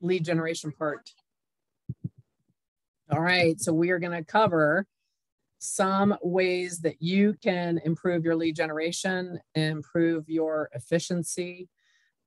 lead generation part. All right, so we are going to cover some ways that you can improve your lead generation, improve your efficiency,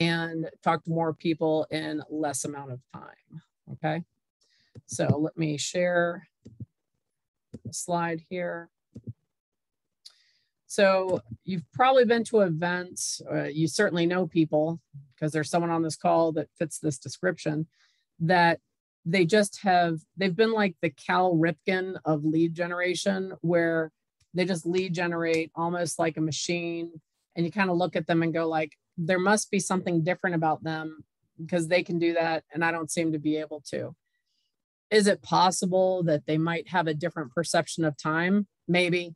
and talk to more people in less amount of time. Okay, so let me share a slide here. So you've probably been to events. Uh, you certainly know people because there's someone on this call that fits this description that they just have they've been like the Cal Ripken of lead generation where they just lead generate almost like a machine and you kind of look at them and go like there must be something different about them because they can do that and I don't seem to be able to. Is it possible that they might have a different perception of time? Maybe.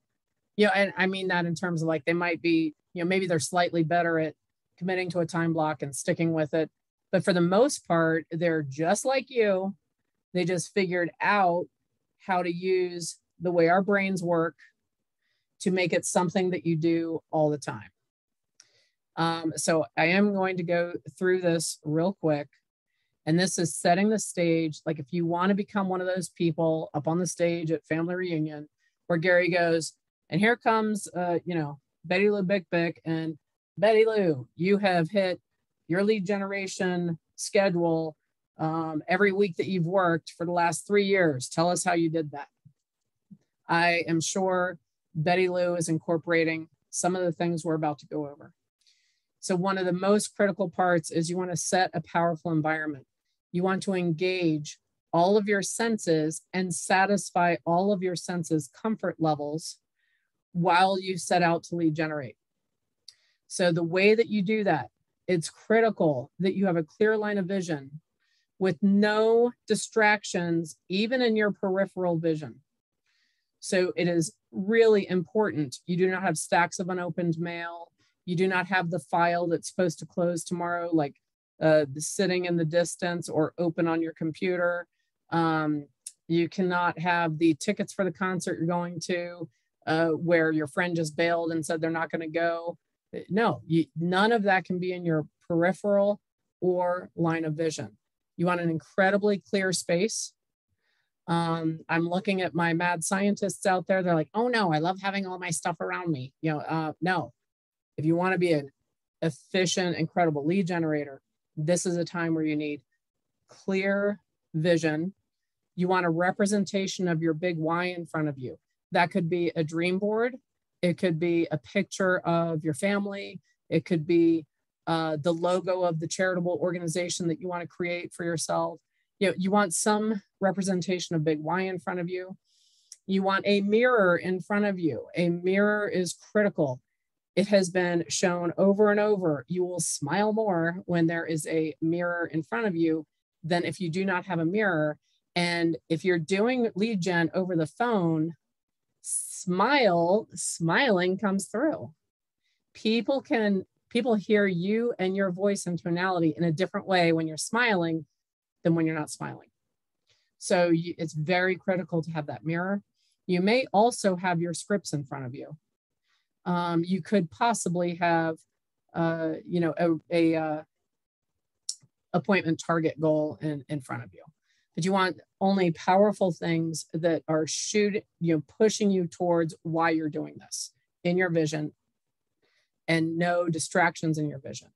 You know, and I mean that in terms of like they might be, you know, maybe they're slightly better at committing to a time block and sticking with it but for the most part, they're just like you. They just figured out how to use the way our brains work to make it something that you do all the time. Um, so I am going to go through this real quick. And this is setting the stage. Like if you want to become one of those people up on the stage at family reunion where Gary goes, and here comes, uh, you know, Betty Lou Bick Bick and Betty Lou, you have hit your lead generation schedule um, every week that you've worked for the last three years. Tell us how you did that. I am sure Betty Lou is incorporating some of the things we're about to go over. So, one of the most critical parts is you want to set a powerful environment. You want to engage all of your senses and satisfy all of your senses' comfort levels while you set out to lead generate. So, the way that you do that it's critical that you have a clear line of vision with no distractions, even in your peripheral vision. So it is really important. You do not have stacks of unopened mail. You do not have the file that's supposed to close tomorrow, like uh, sitting in the distance or open on your computer. Um, you cannot have the tickets for the concert you're going to uh, where your friend just bailed and said they're not going to go. No, you, none of that can be in your peripheral or line of vision. You want an incredibly clear space. Um, I'm looking at my mad scientists out there. They're like, oh no, I love having all my stuff around me. You know, uh, no. If you want to be an efficient, incredible lead generator, this is a time where you need clear vision. You want a representation of your big why in front of you. That could be a dream board it could be a picture of your family. It could be uh, the logo of the charitable organization that you want to create for yourself. You know, you want some representation of Big why in front of you. You want a mirror in front of you. A mirror is critical. It has been shown over and over. You will smile more when there is a mirror in front of you than if you do not have a mirror. And if you're doing lead gen over the phone, smile, smiling comes through. People can, people hear you and your voice and tonality in a different way when you're smiling than when you're not smiling. So you, it's very critical to have that mirror. You may also have your scripts in front of you. Um, you could possibly have, uh, you know, a, a uh, appointment target goal in, in front of you but you want only powerful things that are shooting, you know, pushing you towards why you're doing this in your vision and no distractions in your vision.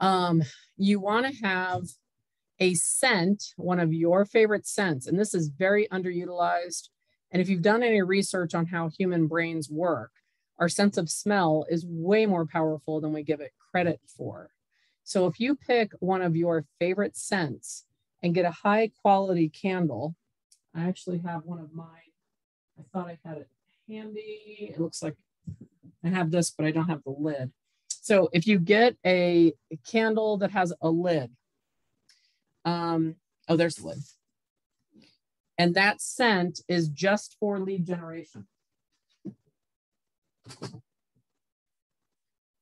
Um, you want to have a scent, one of your favorite scents, and this is very underutilized. And if you've done any research on how human brains work, our sense of smell is way more powerful than we give it credit for. So if you pick one of your favorite scents and get a high quality candle. I actually have one of mine. I thought I had it handy. It looks like I have this, but I don't have the lid. So if you get a, candle that has a lid, um, oh, there's the lid. And that scent is just for lead generation.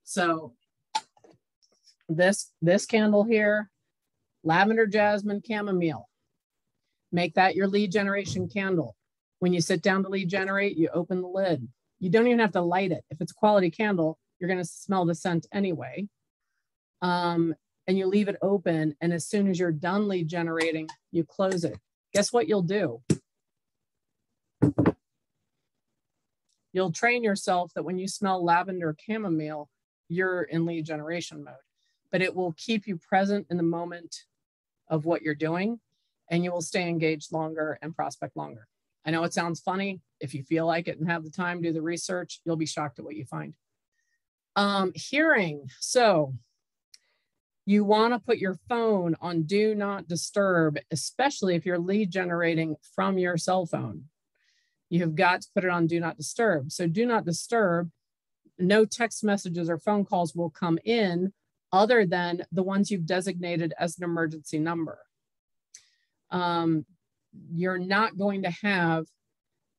So this, this candle here lavender, jasmine, chamomile. Make that your lead generation candle. When you sit down to lead generate, you open the lid. You don't even have to light it. If it's a quality candle, you're going to smell the scent anyway. Um, and you leave it open. And as soon as you're done lead generating, you close it. Guess what you'll do? You'll train yourself that when you smell lavender chamomile, you're in lead generation mode, but it will keep you present in the moment of what you're doing and you will stay engaged longer and prospect longer. I know it sounds funny. If you feel like it and have the time, do the research, you'll be shocked at what you find. Um, hearing. So you want to put your phone on do not disturb, especially if you're lead generating from your cell phone. You have got to put it on do not disturb. So do not disturb, no text messages or phone calls will come in other than the ones you've designated as an emergency number. Um, you're not going to have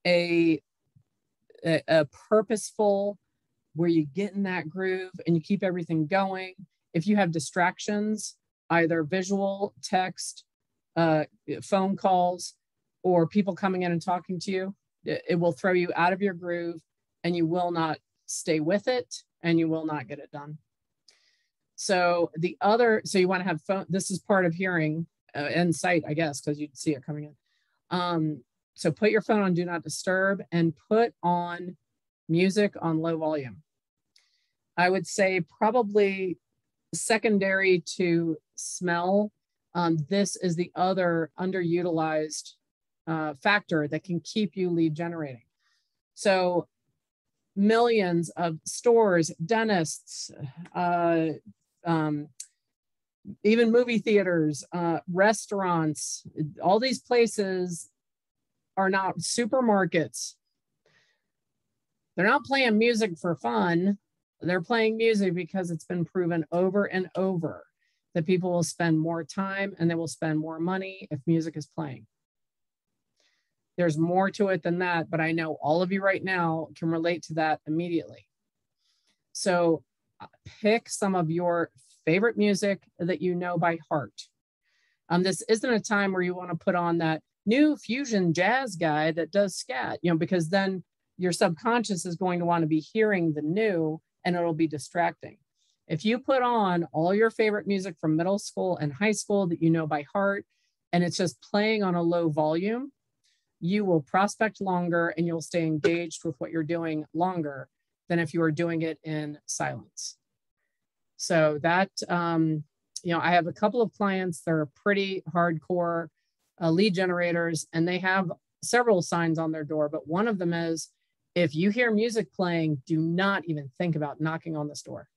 a, a, a purposeful where you get in that groove and you keep everything going. If you have distractions, either visual, text, uh, phone calls, or people coming in and talking to you, it, it will throw you out of your groove and you will not stay with it and you will not get it done. So the other, so you want to have phone, this is part of hearing uh, and sight, I guess, because you'd see it coming in. Um, so put your phone on do not disturb and put on music on low volume. I would say probably secondary to smell. Um, this is the other underutilized uh, factor that can keep you lead generating. So millions of stores, dentists, uh, um, even movie theaters, uh, restaurants, all these places are not supermarkets. They're not playing music for fun. They're playing music because it's been proven over and over that people will spend more time and they will spend more money if music is playing. There's more to it than that, but I know all of you right now can relate to that immediately. So pick some of your favorite music that you know by heart. Um, this isn't a time where you want to put on that new fusion jazz guy that does scat, you know, because then your subconscious is going to want to be hearing the new and it'll be distracting. If you put on all your favorite music from middle school and high school that you know by heart, and it's just playing on a low volume, you will prospect longer and you'll stay engaged with what you're doing longer than if you are doing it in silence. So that, um, you know, I have a couple of clients that are pretty hardcore uh, lead generators and they have several signs on their door, but one of them is if you hear music playing, do not even think about knocking on this door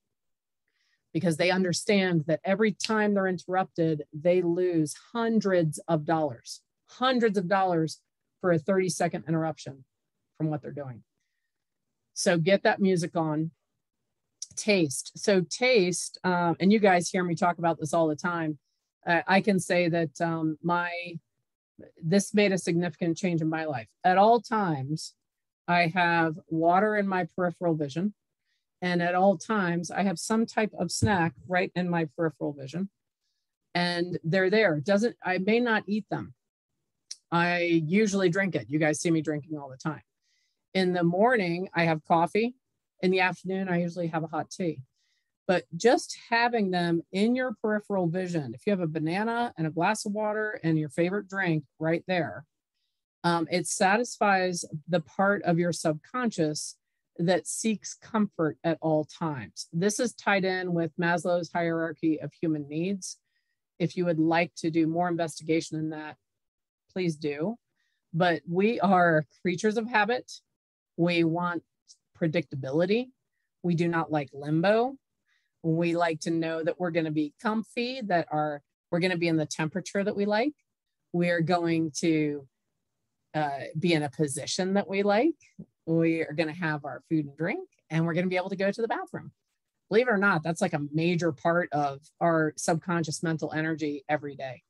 because they understand that every time they're interrupted, they lose hundreds of dollars, hundreds of dollars for a 30 second interruption from what they're doing. So get that music on taste. So taste, um, and you guys hear me talk about this all the time. Uh, I can say that um, my this made a significant change in my life. At all times, I have water in my peripheral vision, and at all times, I have some type of snack right in my peripheral vision, and they're there. Doesn't I may not eat them. I usually drink it. You guys see me drinking all the time. In the morning, I have coffee in the afternoon, I usually have a hot tea. But just having them in your peripheral vision, if you have a banana and a glass of water and your favorite drink right there, um, it satisfies the part of your subconscious that seeks comfort at all times. This is tied in with Maslow's hierarchy of human needs. If you would like to do more investigation in that, please do. But we are creatures of habit. We want predictability. We do not like limbo. We like to know that we're going to be comfy, that are we're going to be in the temperature that we like. We're going to uh, be in a position that we like. We are going to have our food and drink, and we're going to be able to go to the bathroom. Believe it or not, that's like a major part of our subconscious mental energy every day.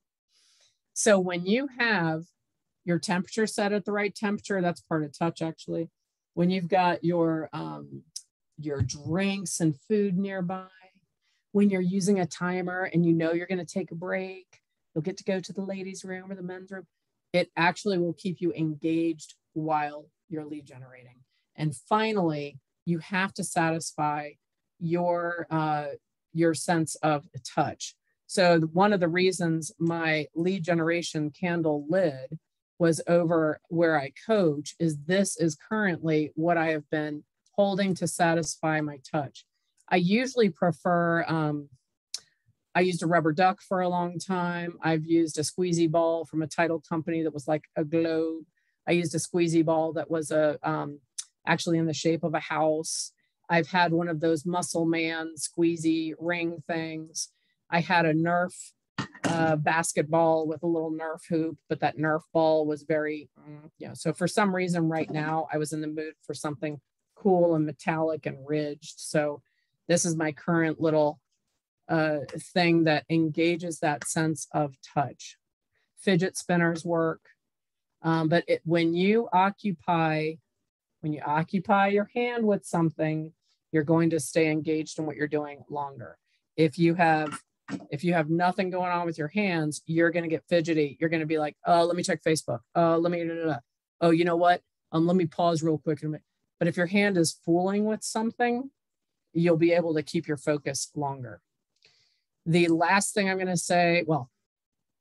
So when you have your temperature set at the right temperature, that's part of touch actually when you've got your um, your drinks and food nearby, when you're using a timer and you know you're going to take a break, you'll get to go to the ladies' room or the men's room. It actually will keep you engaged while you're lead generating. And finally, you have to satisfy your uh, your sense of touch. So one of the reasons my lead generation candle lid was over where I coach is this is currently what I have been holding to satisfy my touch. I usually prefer, um, I used a rubber duck for a long time. I've used a squeezy ball from a title company that was like a globe. I used a squeezy ball that was a um, actually in the shape of a house. I've had one of those muscle man squeezy ring things. I had a Nerf basketball with a little Nerf hoop, but that Nerf ball was very, mm, you know, so for some reason right now I was in the mood for something cool and metallic and ridged. So this is my current little uh, thing that engages that sense of touch. Fidget spinners work, um, but it, when you occupy, when you occupy your hand with something, you're going to stay engaged in what you're doing longer. If you have if you have nothing going on with your hands, you're going to get fidgety. You're going to be like, oh, let me check Facebook. Oh, let me, oh, you know what? Um, let me pause real quick. But if your hand is fooling with something, you'll be able to keep your focus longer. The last thing I'm going to say, well,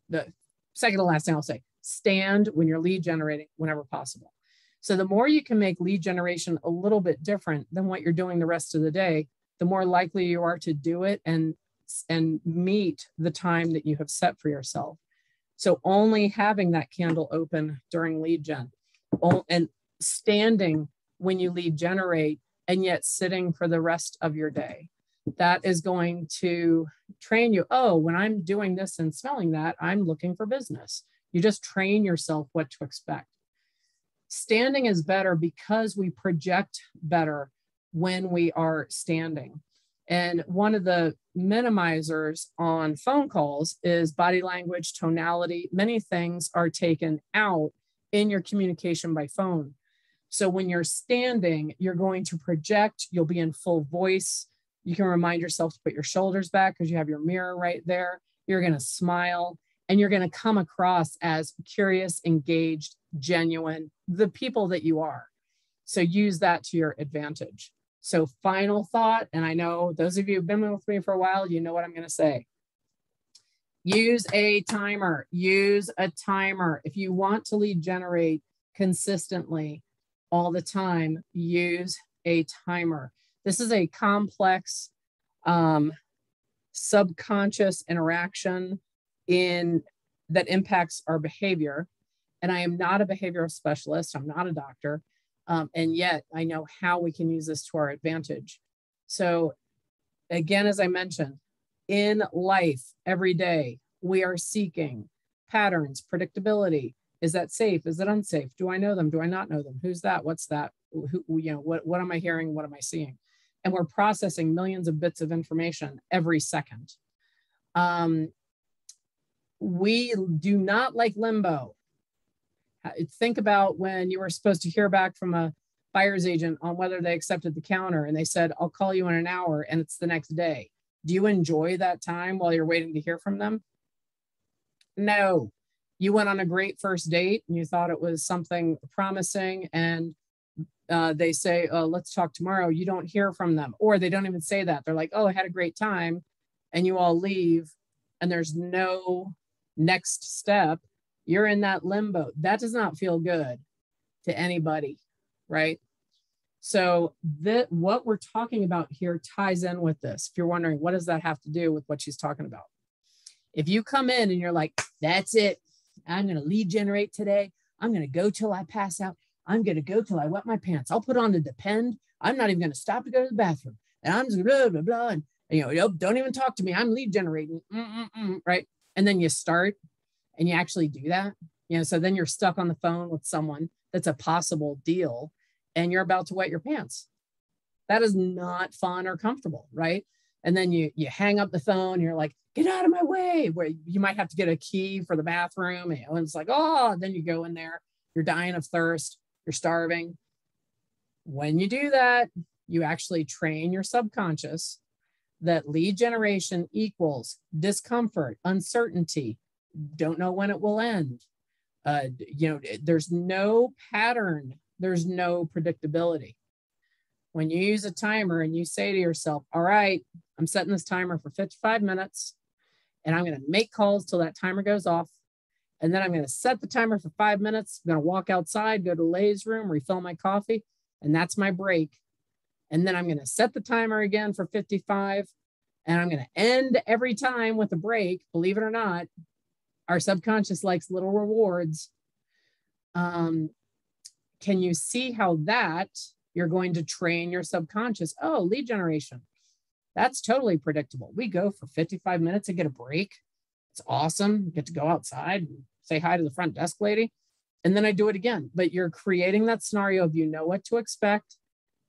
the second to last thing I'll say, stand when you're lead generating whenever possible. So the more you can make lead generation a little bit different than what you're doing the rest of the day, the more likely you are to do it and and meet the time that you have set for yourself. So only having that candle open during lead gen and standing when you lead generate and yet sitting for the rest of your day. That is going to train you. Oh, when I'm doing this and smelling that, I'm looking for business. You just train yourself what to expect. Standing is better because we project better when we are standing. And one of the minimizers on phone calls is body language, tonality. Many things are taken out in your communication by phone. So when you're standing, you're going to project, you'll be in full voice. You can remind yourself to put your shoulders back because you have your mirror right there. You're going to smile and you're going to come across as curious, engaged, genuine, the people that you are. So use that to your advantage. So, final thought, and I know those of you who've been with me for a while, you know what I'm going to say. Use a timer. Use a timer. If you want to lead generate consistently all the time, use a timer. This is a complex um, subconscious interaction in that impacts our behavior. And I am not a behavioral specialist. I'm not a doctor. Um, and yet I know how we can use this to our advantage. So, again, as I mentioned, in life every day, we are seeking patterns, predictability. Is that safe? Is it unsafe? Do I know them? Do I not know them? Who's that? What's that? Who, you know, what, what am I hearing? What am I seeing? And we're processing millions of bits of information every second. Um, we do not like limbo think about when you were supposed to hear back from a buyer's agent on whether they accepted the counter and they said, I'll call you in an hour and it's the next day. Do you enjoy that time while you're waiting to hear from them? No. You went on a great first date and you thought it was something promising and uh, they say, oh, let's talk tomorrow. You don't hear from them. Or they don't even say that. They're like, oh, I had a great time. And you all leave and there's no next step you're in that limbo. That does not feel good to anybody, right? So that what we're talking about here ties in with this. If you're wondering, what does that have to do with what she's talking about? If you come in and you're like, that's it, I'm going to lead generate today. I'm going to go till I pass out. I'm going to go till I wet my pants. I'll put on the depend. I'm not even going to stop to go to the bathroom. And I'm just blah, blah, blah. And, you know, don't even talk to me. I'm lead generating. Mm-mm-mm, right. And then you start and you actually do that, you know, so then you're stuck on the phone with someone that's a possible deal and you're about to wet your pants. That is not fun or comfortable, right? And then you you hang up the phone, you're like, get out of my way, where you might have to get a key for the bathroom. You know, and it's like, oh, then you go in there, you're dying of thirst, you're starving. When you do that, you actually train your subconscious that lead generation equals discomfort, uncertainty, don't know when it will end. Uh, you know, there's no pattern, there's no predictability. When you use a timer and you say to yourself, all right, I'm setting this timer for 55 minutes, and I'm going to make calls till that timer goes off. And then I'm going to set the timer for five minutes. I'm going to walk outside, go to Lay's room, refill my coffee, and that's my break. And then I'm going to set the timer again for 55. And I'm going to end every time with a break. Believe it or not, our subconscious likes little rewards. Um, can you see how that you're going to train your subconscious? Oh, lead generation. That's totally predictable. We go for 55 minutes and get a break. It's awesome. Get to go outside and say hi to the front desk lady. And then I do it again. But you're creating that scenario of you know what to expect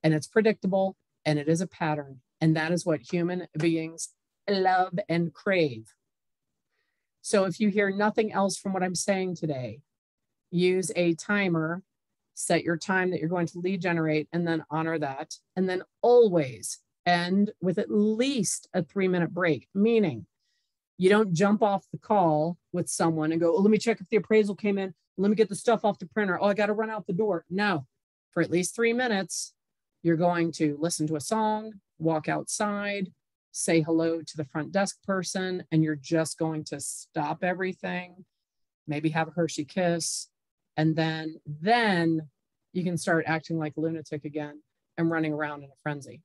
and it's predictable and it is a pattern. And that is what human beings love and crave. So if you hear nothing else from what I'm saying today, use a timer, set your time that you're going to lead generate, and then honor that. And then always end with at least a three minute break, meaning you don't jump off the call with someone and go, oh, let me check if the appraisal came in. Let me get the stuff off the printer. Oh, I got to run out the door. No, for at least three minutes, you're going to listen to a song, walk outside, say hello to the front desk person, and you're just going to stop everything, maybe have a Hershey kiss, and then then you can start acting like a lunatic again and running around in a frenzy.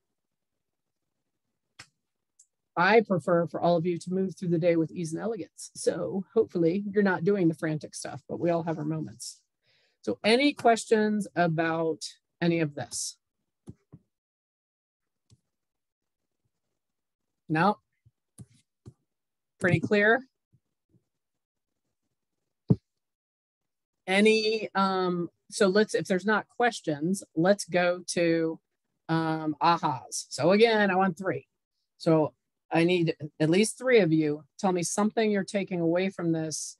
I prefer for all of you to move through the day with ease and elegance. So hopefully you're not doing the frantic stuff, but we all have our moments. So any questions about any of this? No? Pretty clear? Any, um, so let's, if there's not questions, let's go to um, ahas. So again, I want three. So I need at least three of you tell me something you're taking away from this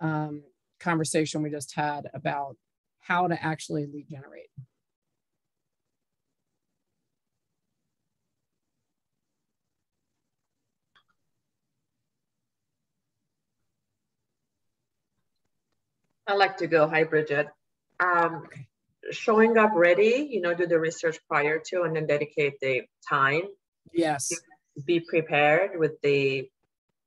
um, conversation we just had about how to actually lead generate. I like to go. Hi, Bridget. Um, okay. Showing up ready, you know, do the research prior to and then dedicate the time. Yes be prepared with the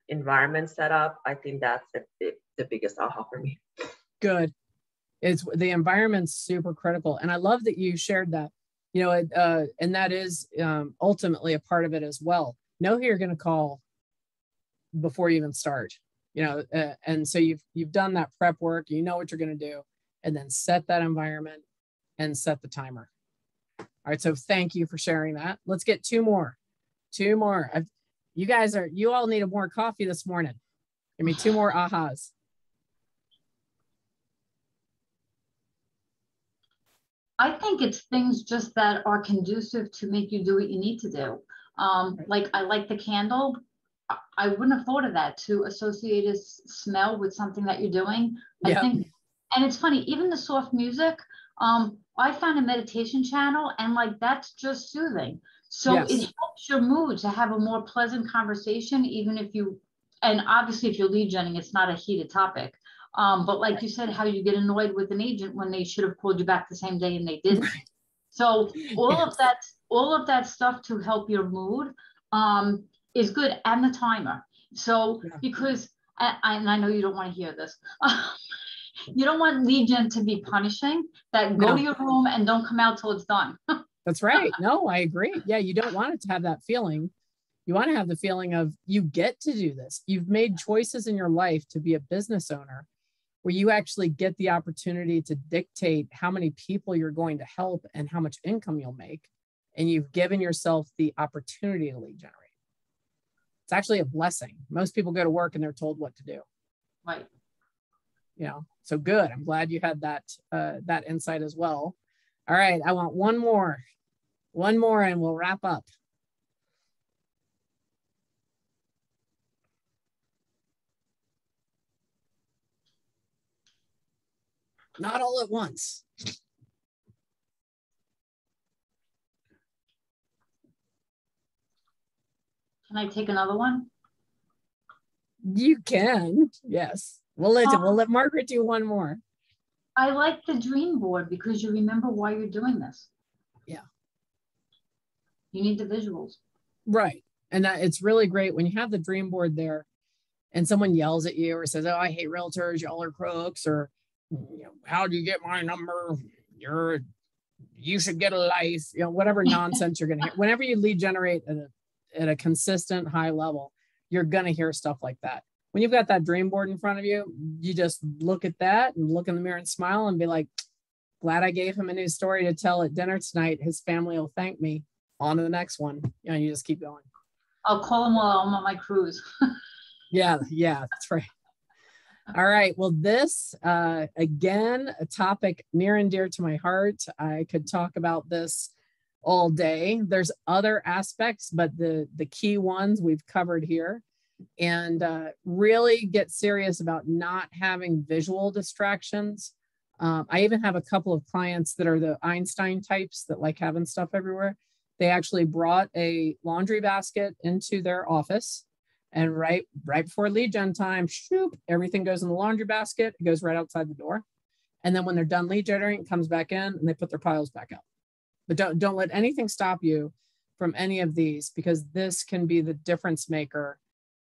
environment set up. I think that's the, the, the biggest aha for me. Good. It's the environment's super critical. And I love that you shared that, you know, uh, and that is um, ultimately a part of it as well. Know who you're going to call before you even start, you know, uh, and so you've, you've done that prep work, you know what you're going to do, and then set that environment and set the timer. All right. So thank you for sharing that. Let's get two more. Two more. I've, you guys are, you all need more coffee this morning. Give me two more ahas. I think it's things just that are conducive to make you do what you need to do. Um, like I like the candle. I wouldn't have thought of that to associate a smell with something that you're doing. I think, and it's funny, even the soft music. Um, I found a meditation channel, and like that's just soothing. So yes. it helps your mood to have a more pleasant conversation, even if you, and obviously if you're lead genning, it's not a heated topic. Um, but like you said, how you get annoyed with an agent when they should have called you back the same day and they didn't. So all yes. of that, all of that stuff to help your mood um, is good, and the timer. So yeah. because, I, and I know you don't want to hear this. you don't want lead gen to be punishing that go no. to your room and don't come out till it's done. That's right. No, I agree. Yeah, you don't want it to have that feeling. You want to have the feeling of you get to do this. You've made choices in your life to be a business owner where you actually get the opportunity to dictate how many people you're going to help and how much income you'll make. And you've given yourself the opportunity to lead generate. It's actually a blessing. Most people go to work and they're told what to do. Right. You know, so good. I'm glad you had that uh, that insight as well. All right, I want one more. One more and we'll wrap up. Not all at once. Can I take another one? You can, yes. We'll let um, we'll let Margaret do one more. I like the dream board because you remember why you're doing this. Yeah. You need the visuals. Right. And that it's really great when you have the dream board there. and someone yells at you or says, "Oh, I hate realtors, y'all are crooks," or you know, "How do you get my number? You're you should get a life," you know, whatever nonsense you're gonna hear. Whenever you lead generate a, at a consistent high level, you're gonna hear stuff like that. When you've got that dream board in front of you, you just look at that and look in the mirror and smile and be like, "Glad I gave him a new story to tell at dinner tonight. His family will thank me." On to the next one. You know, you just keep going. I'll call him while I'm on my cruise. Yeah, yeah, that's right. All right. Well, this uh, again, a topic near and dear to my heart. I could talk about this all day. There's other aspects, but the the key ones we've covered here, and uh, really get serious about not having visual distractions. Um, I even have a couple of clients that are the Einstein types that like having stuff everywhere. They actually brought a laundry basket into their office and right right before lead gen time, shoop, everything goes in the laundry basket. It goes right outside the door. And then when they're done lead generating, it comes back in and they put their piles back up. But don't don't let anything stop you from any of these because this can be the difference maker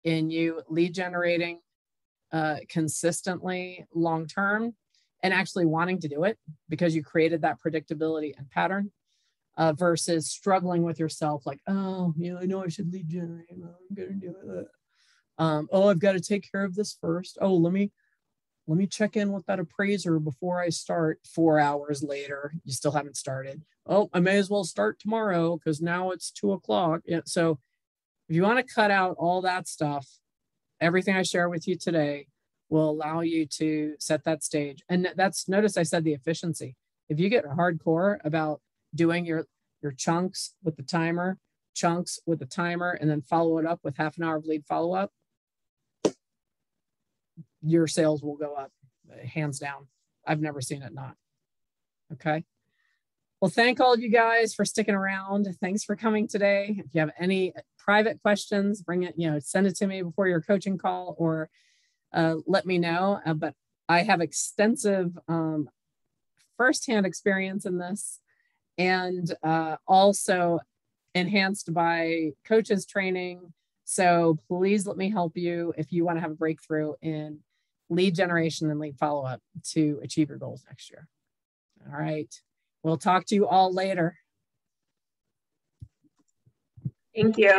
in you lead generating uh, consistently long term and actually wanting to do it because you created that predictability and pattern uh, versus struggling with yourself, like, oh, you know, I know I should lead generate. I'm gonna do it. Um, oh, I've got to take care of this first. Oh, let me let me check in with that appraiser before I start. Four hours later, you still haven't started. Oh, I may as well start tomorrow because now it's two o'clock. Yeah. So if you want to cut out all that stuff, everything I share with you today will allow you to set that stage. And that's notice I said the efficiency. If you get hardcore about doing your your chunks with the timer, chunks with the timer, and then follow it up with half an hour of lead follow up, your sales will go up hands down. I've never seen it not. Okay. Well, thank all of you guys for sticking around. Thanks for coming today. If you have any private questions, bring it, you know, send it to me before your coaching call or uh, let me know. Uh, but I have extensive um, firsthand experience in this and uh, also enhanced by coaches training. So please let me help you if you want to have a breakthrough in lead generation and lead follow up to achieve your goals next year. All right. We'll talk to you all later. Thank you.